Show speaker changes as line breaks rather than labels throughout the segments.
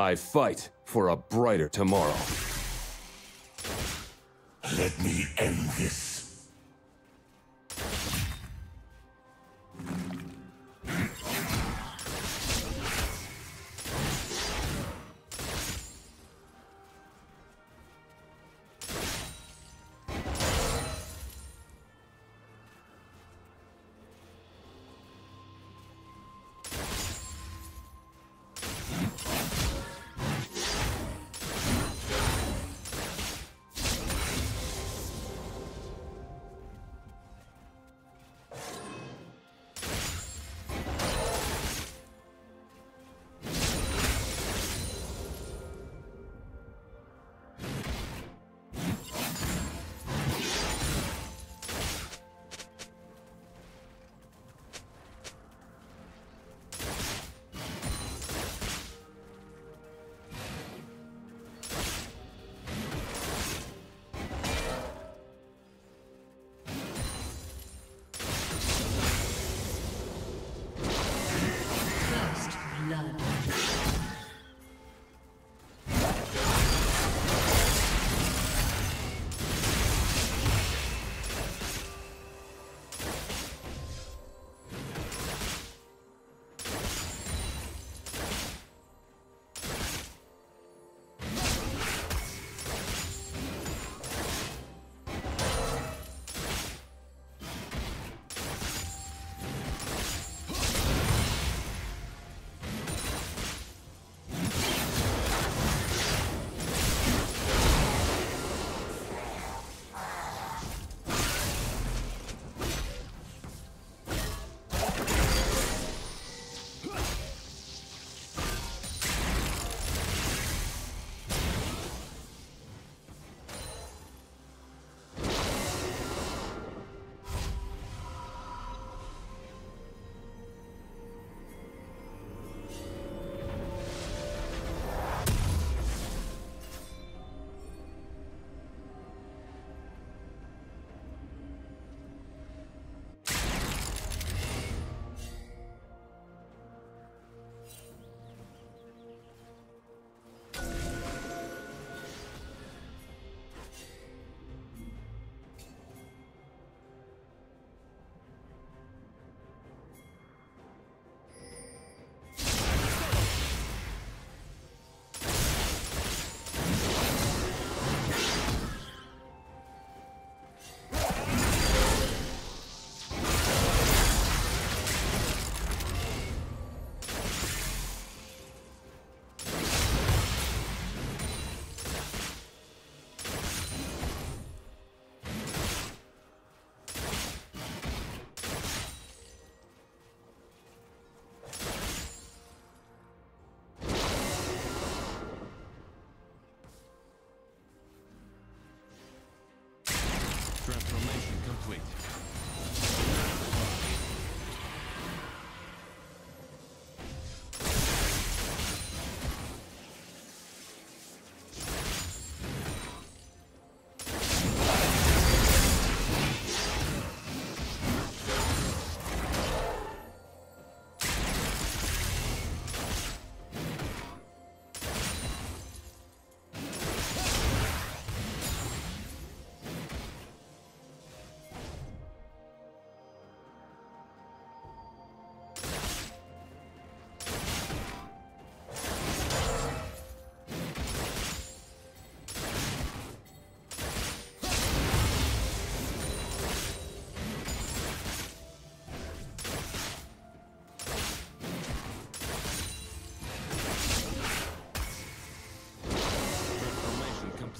I fight for a brighter tomorrow.
Let me end this.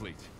complete.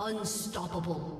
Unstoppable.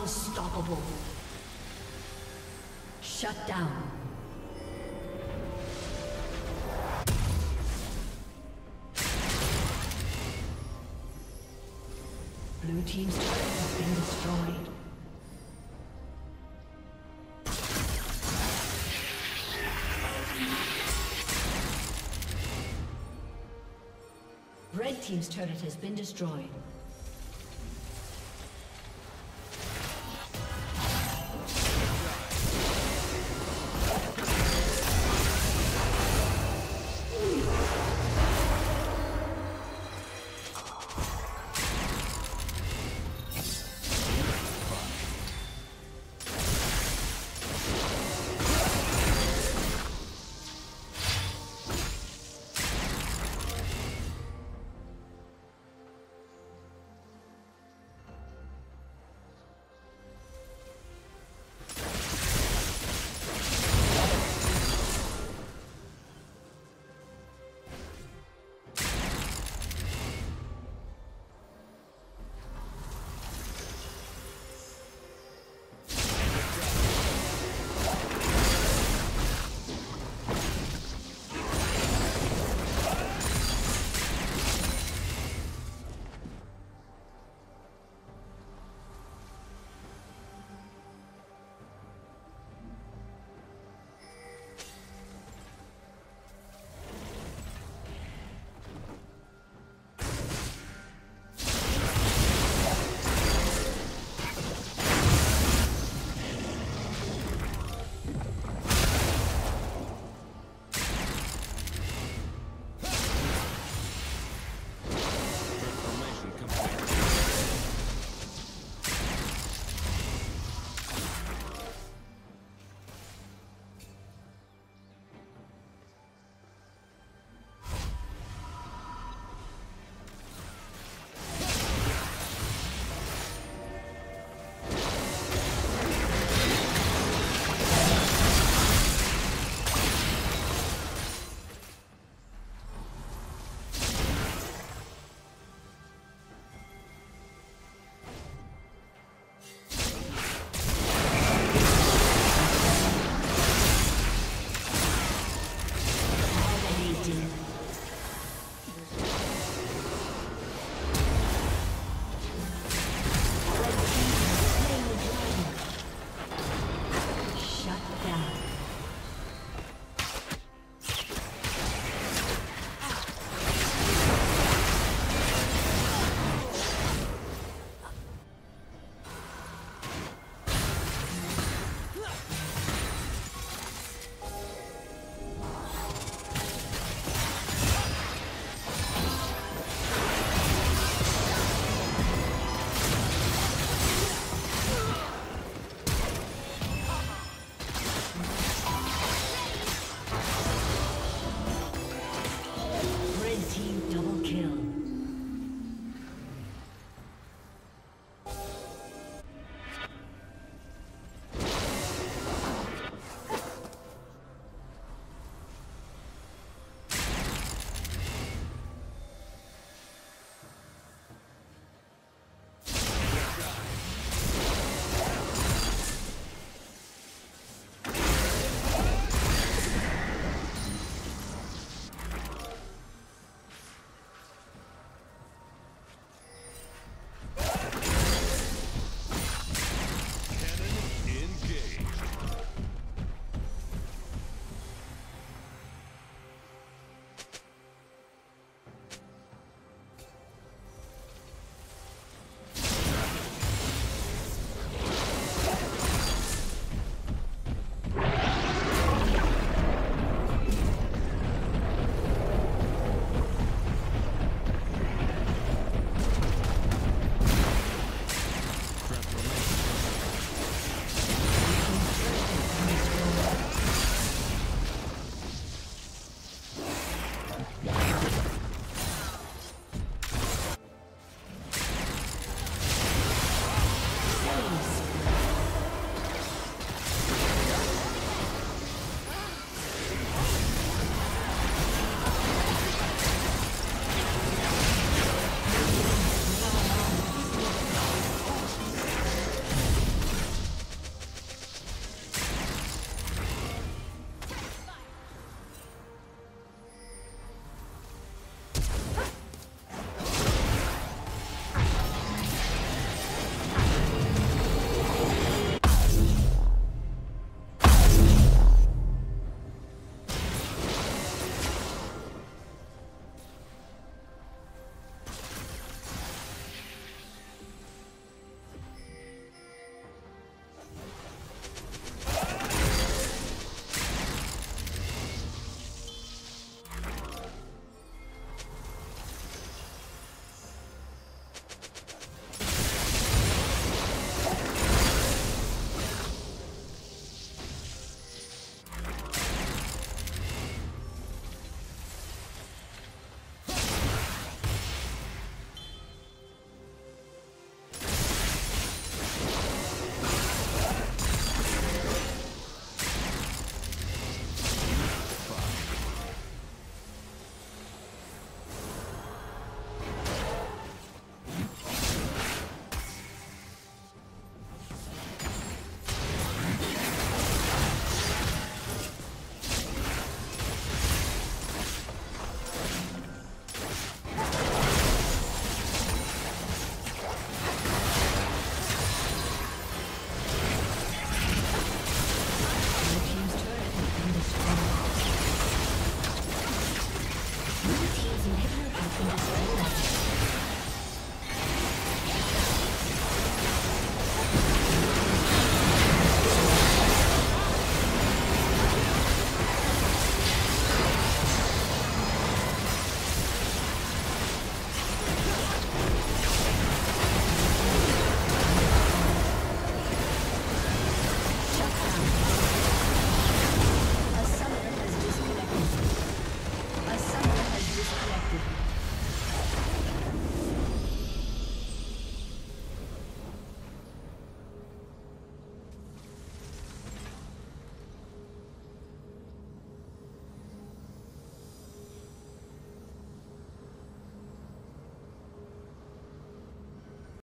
Unstoppable. Shut down. Blue team's turret has been destroyed. Red team's turret has been destroyed.